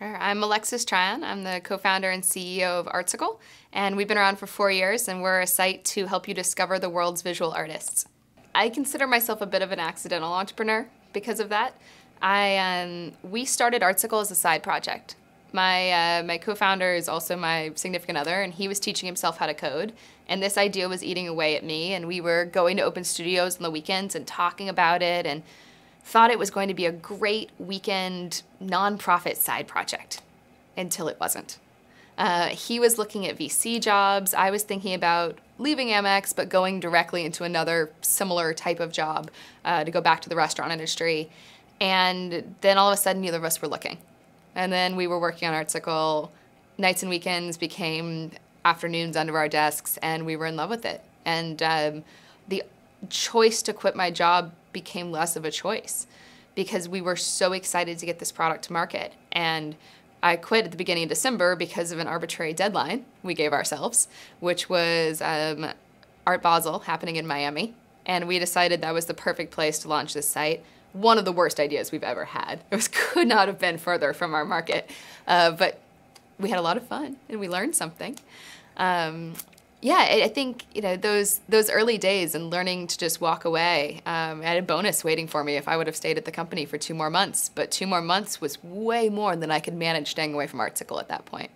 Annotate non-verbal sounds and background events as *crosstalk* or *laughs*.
Sure. I'm Alexis Tryon. I'm the co founder and CEO of Artsicle, and we've been around for four years, and we're a site to help you discover the world's visual artists. I consider myself a bit of an accidental entrepreneur because of that. I, um, we started Artsicle as a side project. My, uh, my co founder is also my significant other, and he was teaching himself how to code. And this idea was eating away at me, and we were going to open studios on the weekends and talking about it and thought it was going to be a great weekend nonprofit side project until it wasn't. Uh, he was looking at VC jobs. I was thinking about leaving Amex but going directly into another similar type of job uh, to go back to the restaurant industry. And then all of a sudden, neither of us were looking. And then we were working on Artsicle. Nights and weekends became afternoons under our desks, and we were in love with it. And um, the choice to quit my job became less of a choice because we were so excited to get this product to market. And I quit at the beginning of December because of an arbitrary deadline we gave ourselves, which was um, Art Basel happening in Miami. And we decided that was the perfect place to launch this site. One of the worst ideas we've ever had. It was, *laughs* could not have been further from our market. Uh, but we had a lot of fun and we learned something. Um, yeah, I think you know those those early days and learning to just walk away. Um, I had a bonus waiting for me if I would have stayed at the company for two more months. But two more months was way more than I could manage staying away from Artsicle at that point.